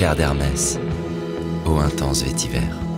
d'Hermès, ô intense vétiver.